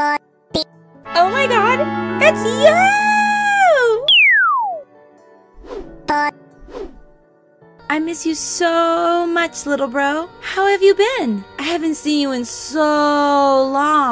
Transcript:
Oh my god, it's you! I miss you so much, little bro. How have you been? I haven't seen you in so long.